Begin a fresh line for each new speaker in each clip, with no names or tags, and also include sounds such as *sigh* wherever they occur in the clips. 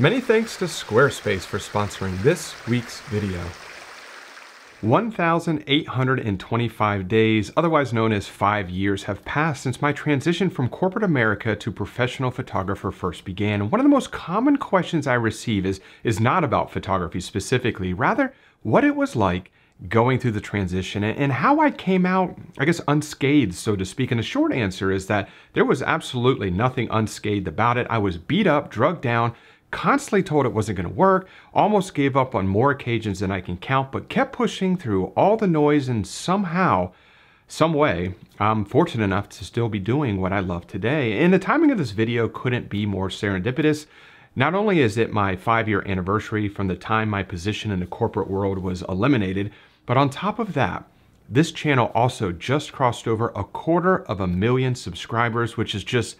Many thanks to Squarespace for sponsoring this week's video. 1,825 days, otherwise known as five years, have passed since my transition from corporate America to professional photographer first began. One of the most common questions I receive is, is not about photography specifically, rather what it was like going through the transition and how I came out, I guess, unscathed, so to speak. And the short answer is that there was absolutely nothing unscathed about it. I was beat up, drugged down, constantly told it wasn't going to work, almost gave up on more occasions than I can count, but kept pushing through all the noise and somehow, some way, I'm fortunate enough to still be doing what I love today. And the timing of this video couldn't be more serendipitous. Not only is it my five year anniversary from the time my position in the corporate world was eliminated, but on top of that, this channel also just crossed over a quarter of a million subscribers, which is just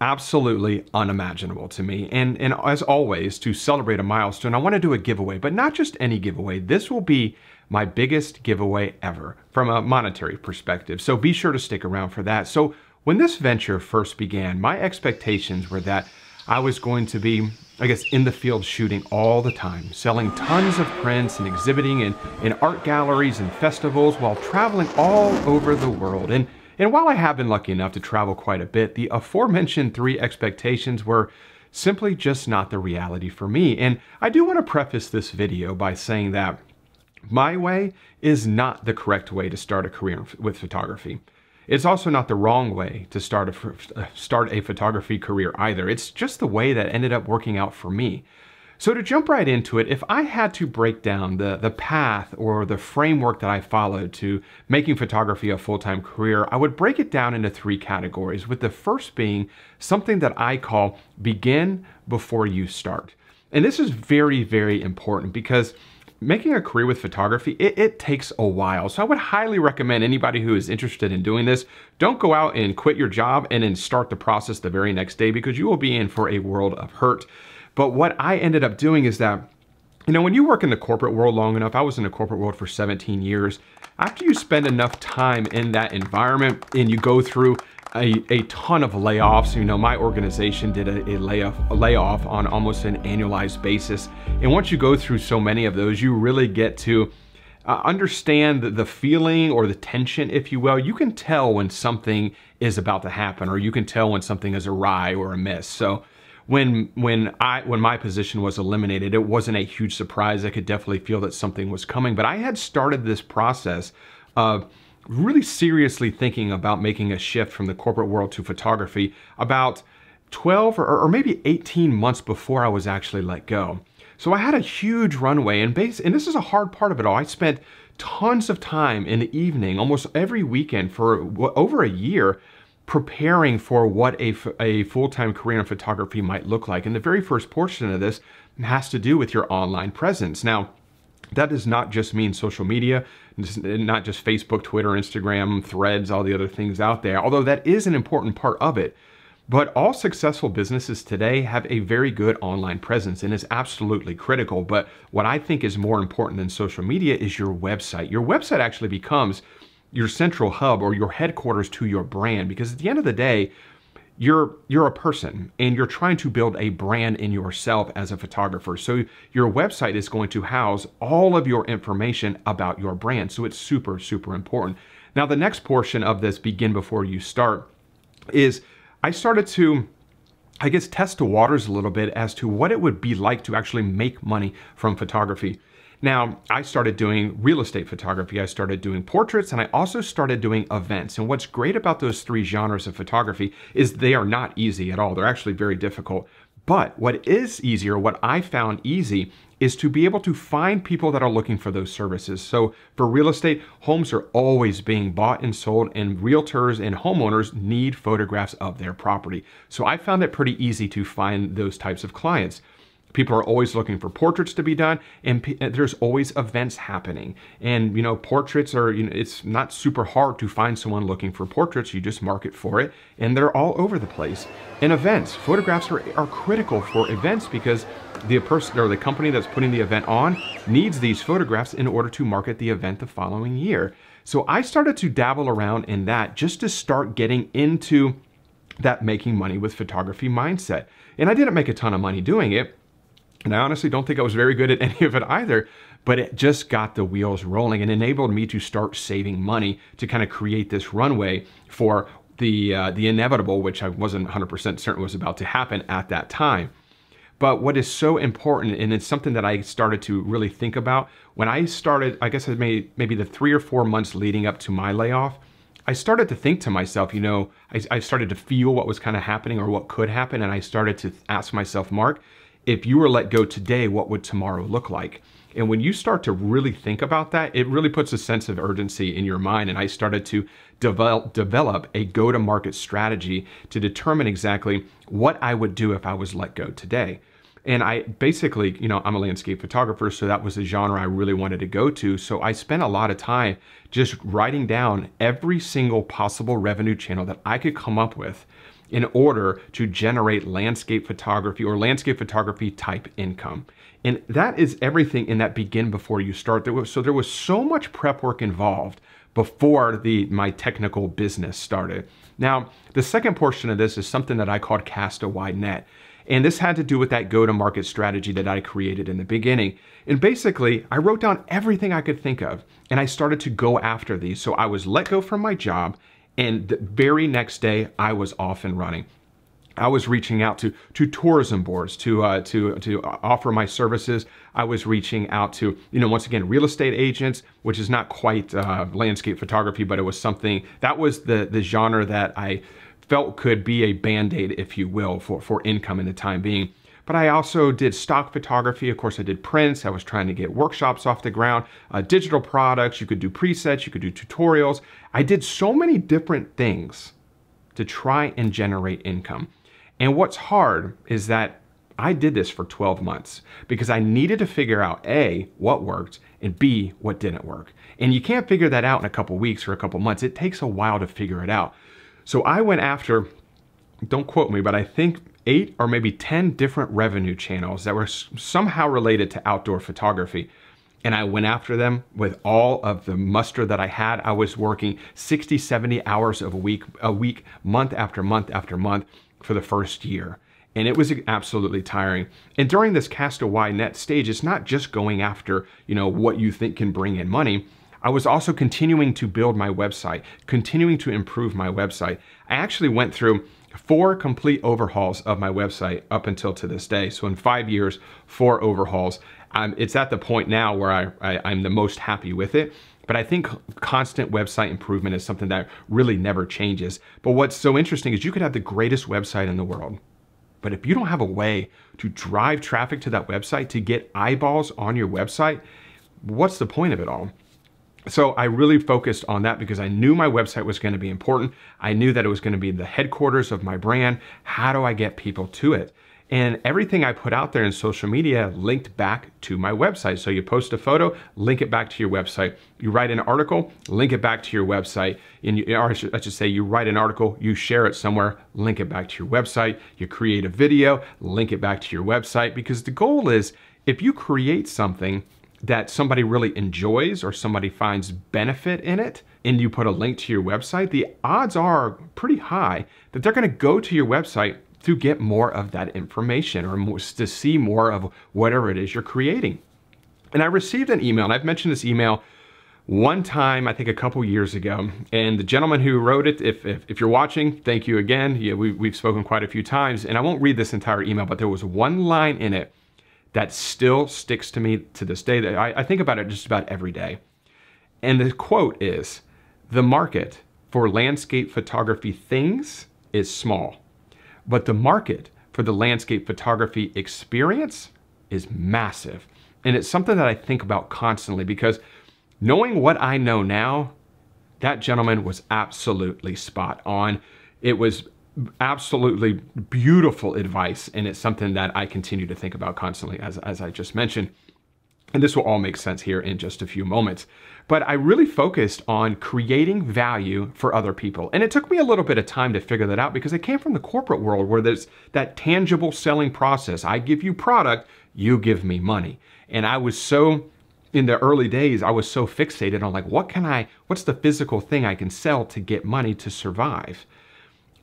absolutely unimaginable to me. And, and as always, to celebrate a milestone, I want to do a giveaway, but not just any giveaway. This will be my biggest giveaway ever from a monetary perspective. So be sure to stick around for that. So when this venture first began, my expectations were that I was going to be, I guess, in the field shooting all the time, selling tons of prints and exhibiting in, in art galleries and festivals while traveling all over the world. And and while I have been lucky enough to travel quite a bit, the aforementioned three expectations were simply just not the reality for me. And I do want to preface this video by saying that my way is not the correct way to start a career with photography. It's also not the wrong way to start a, uh, start a photography career either. It's just the way that ended up working out for me. So to jump right into it, if I had to break down the, the path or the framework that I followed to making photography a full-time career, I would break it down into three categories, with the first being something that I call begin before you start. And this is very, very important because making a career with photography, it, it, takes a while. So I would highly recommend anybody who is interested in doing this, don't go out and quit your job and then start the process the very next day because you will be in for a world of hurt. But what I ended up doing is that, you know, when you work in the corporate world long enough, I was in the corporate world for 17 years. After you spend enough time in that environment and you go through a, a ton of layoffs. You know, my organization did a, a, layoff, a layoff on almost an annualized basis. And once you go through so many of those, you really get to uh, understand the, the feeling or the tension, if you will. You can tell when something is about to happen, or you can tell when something is awry or amiss. So when when I when my position was eliminated, it wasn't a huge surprise. I could definitely feel that something was coming, but I had started this process of really seriously thinking about making a shift from the corporate world to photography about 12 or, or maybe 18 months before I was actually let go. So I had a huge runway and base, and this is a hard part of it all. I spent tons of time in the evening, almost every weekend for over a year, preparing for what a, a full-time career in photography might look like. And the very first portion of this has to do with your online presence. Now, that does not just mean social media, not just Facebook, Twitter, Instagram, threads, all the other things out there, although that is an important part of it. But all successful businesses today have a very good online presence and is absolutely critical. But what I think is more important than social media is your website. Your website actually becomes your central hub or your headquarters to your brand because at the end of the day you're you're a person and you're trying to build a brand in yourself as a photographer. So your website is going to house all of your information about your brand. So it's super super important. Now the next portion of this begin before you start is i started to I guess test the waters a little bit as to what it would be like to actually make money from photography. Now, I started doing real estate photography, I started doing portraits, and I also started doing events. And what's great about those three genres of photography is they are not easy at all. They're actually very difficult. But what is easier, what I found easy, is to be able to find people that are looking for those services. So for real estate, homes are always being bought and sold and realtors and homeowners need photographs of their property. So I found it pretty easy to find those types of clients. People are always looking for portraits to be done, and uh, there's always events happening. And you know, portraits are you know, it's not super hard to find someone looking for portraits. You just market for it, and they're all over the place. And events, photographs are, are critical for events because the person or the company that's putting the event on needs these photographs in order to market the event the following year. So I started to dabble around in that just to start getting into that making money with photography mindset. And I didn't make a ton of money doing it. And I honestly don't think I was very good at *laughs* any of it either, but it just got the wheels rolling and enabled me to start saving money to kind of create this runway for the, uh, the inevitable, which I wasn't 100% certain was about to happen at that time. But what is so important, and it's something that I started to really think about when I started, I guess I made maybe the three or four months leading up to my layoff, I started to think to myself, you know, I, I started to feel what was kind of happening or what could happen. And I started to ask myself, Mark, if you were let go today, what would tomorrow look like? And when you start to really think about that, it really puts a sense of urgency in your mind. And I started to develop, develop a go to market strategy to determine exactly what I would do if I was let go today. And I basically, you know, I'm a landscape photographer, so that was the genre I really wanted to go to. So I spent a lot of time just writing down every single possible revenue channel that I could come up with in order to generate landscape photography or landscape photography type income. And that is everything in that begin before you start. There was, so there was so much prep work involved before the my technical business started. Now, the second portion of this is something that I called cast a wide net. And this had to do with that go to market strategy that I created in the beginning. And basically, I wrote down everything I could think of and I started to go after these. So I was let go from my job and the very next day I was off and running. I was reaching out to to tourism boards to uh, to to offer my services. I was reaching out to you know once again real estate agents, which is not quite uh, landscape photography, but it was something that was the the genre that I felt could be a band-aid, if you will, for, for income in the time being. But I also did stock photography. Of course, I did prints. I was trying to get workshops off the ground, uh, digital products. You could do presets, you could do tutorials. I did so many different things to try and generate income. And what's hard is that I did this for 12 months because I needed to figure out A, what worked, and B, what didn't work. And you can't figure that out in a couple weeks or a couple months. It takes a while to figure it out. So I went after, don't quote me, but I think eight or maybe 10 different revenue channels that were somehow related to outdoor photography. And I went after them with all of the muster that I had. I was working 60, 70 hours of a week, a week, month after month after month for the first year. And it was absolutely tiring. And during this cast a wide net stage, it's not just going after, you know, what you think can bring in money. I was also continuing to build my website, continuing to improve my website. I actually went through four complete overhauls of my website up until to this day. So in five years, four overhauls. Um, it's at the point now where I, I, I'm the most happy with it. But I think constant website improvement is something that really never changes. But what's so interesting is you could have the greatest website in the world. But if you don't have a way to drive traffic to that website, to get eyeballs on your website, what's the point of it all? So I really focused on that because I knew my website was going to be important. I knew that it was going to be the headquarters of my brand. How do I get people to it? And everything I put out there in social media linked back to my website. So you post a photo, link it back to your website. You write an article, link it back to your website. And you, or I should, I should say, you write an article, you share it somewhere, link it back to your website. You create a video, link it back to your website. Because the goal is if you create something that somebody really enjoys or somebody finds benefit in it and you put a link to your website, the odds are pretty high that they're going to go to your website to get more of that information or more, to see more of whatever it is you're creating. And I received an email, and I've mentioned this email one time, I think a couple years ago, and the gentleman who wrote it, if, if, if you're watching, thank you again. Yeah, we, we've spoken quite a few times, and I won't read this entire email, but there was one line in it that still sticks to me to this day. That I, I think about it just about every day. And the quote is, the market for landscape photography things is small, but the market for the landscape photography experience is massive. And it's something that I think about constantly because knowing what I know now, that gentleman was absolutely spot on. It was absolutely beautiful advice and it's something that I continue to think about constantly as, as I just mentioned. And this will all make sense here in just a few moments. But I really focused on creating value for other people. And it took me a little bit of time to figure that out because it came from the corporate world where there's that tangible selling process. I give you product, you give me money. And I was so in the early days, I was so fixated on like, what can I, what's the physical thing I can sell to get money to survive?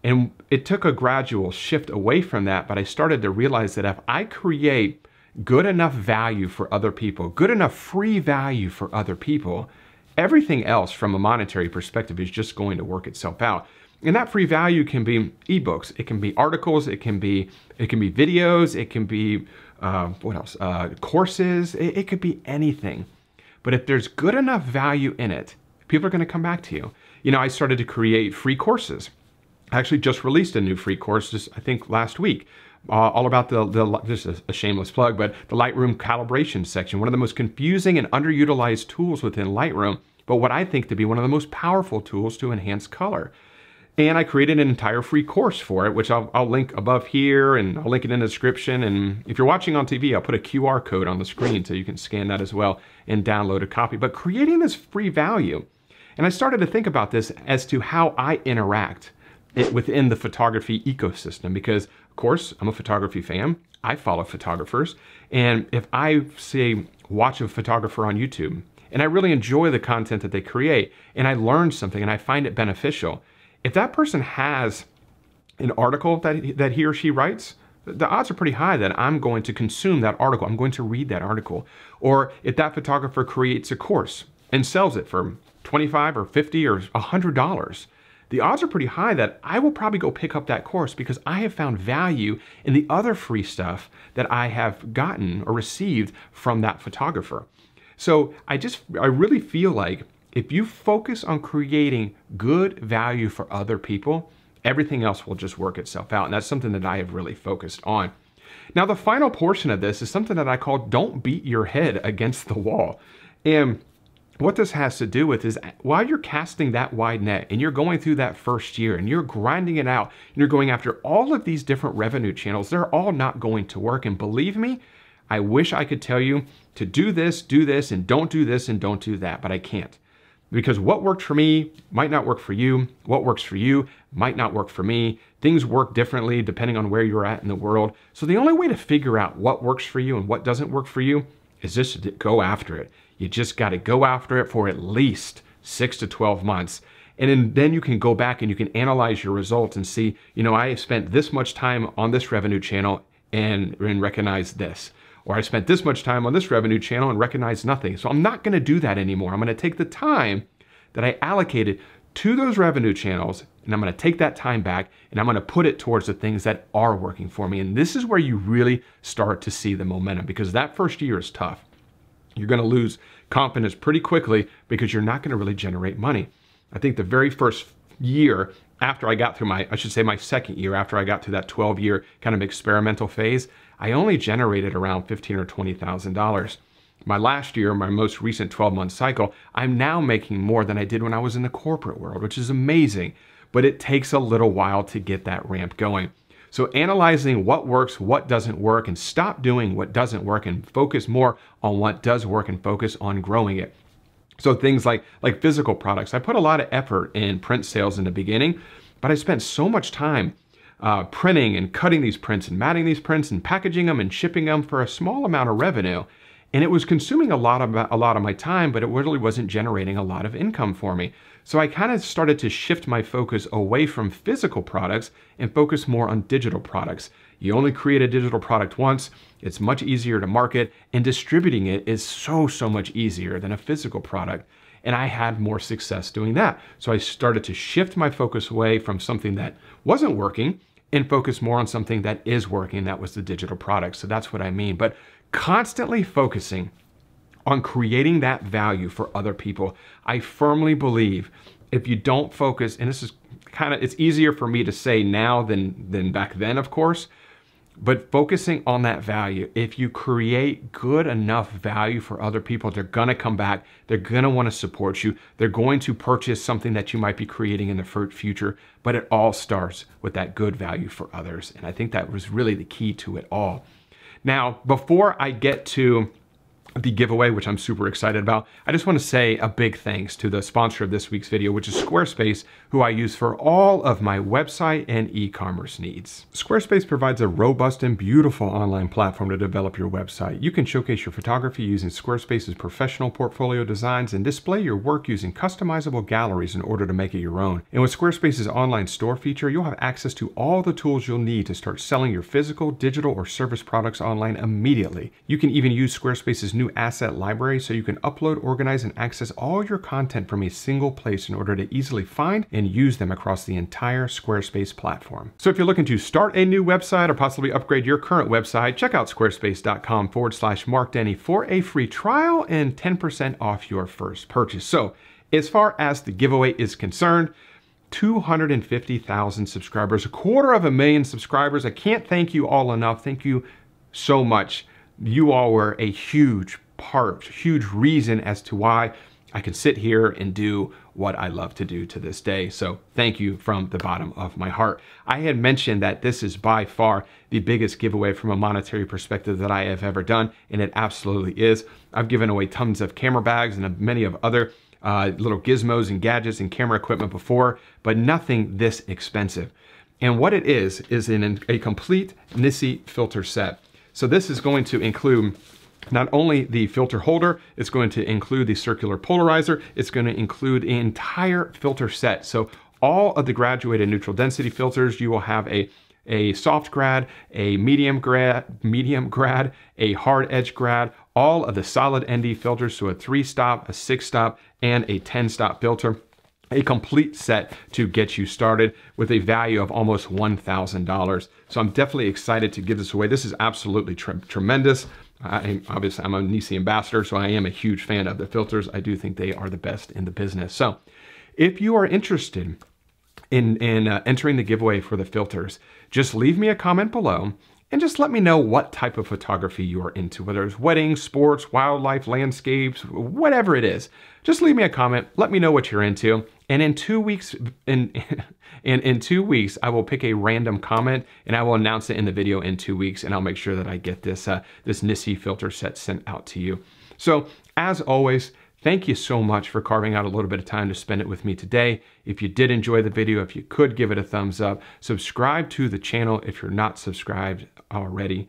And it took a gradual shift away from that, but I started to realize that if I create good enough value for other people, good enough free value for other people, everything else from a monetary perspective is just going to work itself out. And that free value can be ebooks, it can be articles, it can be it can be videos, it can be uh, what else? Uh, courses. It, it could be anything. But if there's good enough value in it, people are going to come back to you. You know, I started to create free courses. I actually just released a new free course, just I think last week, uh, all about the, the just a, a, shameless plug, but the Lightroom calibration section, one of the most confusing and underutilized tools within Lightroom, but what I think to be one of the most powerful tools to enhance color. And I created an entire free course for it, which I'll, I'll, link above here and I'll link it in the description. And if you're watching on TV, I'll put a QR code on the screen so you can scan that as well and download a copy. But creating this free value, and I started to think about this as to how I interact it within the photography ecosystem because, of course, I'm a photography fan. I follow photographers. And if I say, watch a photographer on YouTube, and I really enjoy the content that they create, and I learn something and I find it beneficial, if that person has an article that, that he or she writes, the odds are pretty high that I'm going to consume that article. I'm going to read that article. Or if that photographer creates a course and sells it for 25 or 50 or $100, the odds are pretty high that I will probably go pick up that course because I have found value in the other free stuff that I have gotten or received from that photographer. So I just, I really feel like if you focus on creating good value for other people, everything else will just work itself out. And that's something that I have really focused on. Now, the final portion of this is something that I call don't beat your head against the wall. And what this has to do with is uh, while you're casting that wide net and you're going through that first year and you're grinding it out and you're going after all of these different revenue channels, they're all not going to work. And believe me, I wish I could tell you to do this, do this, and don't do this and don't do that, but I can't because what worked for me might not work for you. What works for you might not work for me. Things work differently depending on where you're at in the world. So the only way to figure out what works for you and what doesn't work for you is just to go after it. You just got to go after it for at least six to 12 months. And then, you can go back and you can analyze your results and see, you know, I have spent this much time on this revenue channel and, and recognize this or I spent this much time on this revenue channel and recognize nothing. So I'm not gonna do that anymore. I'm gonna take the time that I allocated to those revenue channels and I'm gonna take that time back and I'm gonna put it towards the things that are working for me. And this is where you really start to see the momentum because that first year is tough. You're gonna lose confidence pretty quickly because you're not gonna really generate money. I think the very first year after I got through my, I should say my second year after I got through that 12 year kind of experimental phase, I only generated around fifteen or twenty thousand dollars. My last year, my most recent 12 month cycle, I'm now making more than I did when I was in the corporate world, which is amazing, but it takes a little while to get that ramp going. So analyzing what works, what doesn't work, and stop doing what doesn't work and focus more on what does work and focus on growing it. So things like, like physical products, I put a lot of effort in print sales in the beginning, but I spent so much time uh, printing and cutting these prints and matting these prints and packaging them and shipping them for a small amount of revenue. And it was consuming a lot of a lot of my time, but it really wasn't generating a lot of income for me. So I kind of started to shift my focus away from physical products and focus more on digital products. You only create a digital product once, it's much easier to market, and distributing it is so, so much easier than a physical product. And I had more success doing that. So I started to shift my focus away from something that wasn't working and focus more on something that is working. That was the digital product. So that's what I mean. But constantly focusing on creating that value for other people. I firmly believe if you don't focus, and this is kind of, it's easier for me to say now than, than back then, of course, but focusing on that value, if you create good enough value for other people, they're gonna come back, they're gonna wanna support you, they're going to purchase something that you might be creating in the future, but it all starts with that good value for others. And I think that was really the key to it all. Now, before I get to the giveaway, which I'm super excited about. I just want to say a big thanks to the sponsor of this week's video, which is Squarespace, who I use for all of my website and e-commerce needs. Squarespace provides a robust and beautiful online platform to develop your website. You can showcase your photography using Squarespace's professional portfolio designs and display your work using customizable galleries in order to make it your own. And with Squarespace's online store feature, you'll have access to all the tools you'll need to start selling your physical, digital, or service products online immediately. You can even use Squarespace's new asset library so you can upload, organize, and access all your content from a single place in order to easily find and use them across the entire Squarespace platform. So if you're looking to start a new website or possibly upgrade your current website, check out squarespace.com forward slash Mark Denney for a free trial and 10% off your first purchase. So as far as the giveaway is concerned, 250,000 subscribers, a quarter of a million subscribers. I can't thank you all enough. Thank you so much. You all were a huge part, huge reason as to why I can sit here and do what I love to do to this day. So thank you from the bottom of my heart. I had mentioned that this is by far the biggest giveaway from a monetary perspective that I have ever done, and it absolutely is. I've given away tons of camera bags and many of other uh, little gizmos and gadgets and camera equipment before, but nothing this expensive. And what it is, is in a complete NiSi filter set. So this is going to include not only the filter holder, it's going to include the circular polarizer, it's going to include the entire filter set. So all of the graduated neutral density filters, you will have a a soft grad, a medium grad, medium grad, a hard edge grad, all of the solid ND filters, so a three stop, a six stop, and a 10 stop filter a complete set to get you started with a value of almost $1,000. So I'm definitely excited to give this away. This is absolutely tre tremendous. I, obviously, I'm a NiSi ambassador, so I am a huge fan of the filters. I do think they are the best in the business. So if you are interested in, in uh, entering the giveaway for the filters, just leave me a comment below and just let me know what type of photography you are into, whether it's weddings, sports, wildlife, landscapes, whatever it is. Just leave me a comment, let me know what you're into, and in two weeks, in, *laughs* in, in two weeks, I will pick a random comment and I will announce it in the video in two weeks, and I'll make sure that I get this, uh, this NiSi filter set sent out to you. So as always, Thank you so much for carving out a little bit of time to spend it with me today. If you did enjoy the video, if you could give it a thumbs up, subscribe to the channel if you're not subscribed already.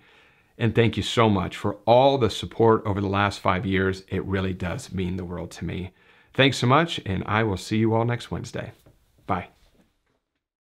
And thank you so much for all the support over the last five years. It really does mean the world to me. Thanks so much, and I will see you all next Wednesday. Bye.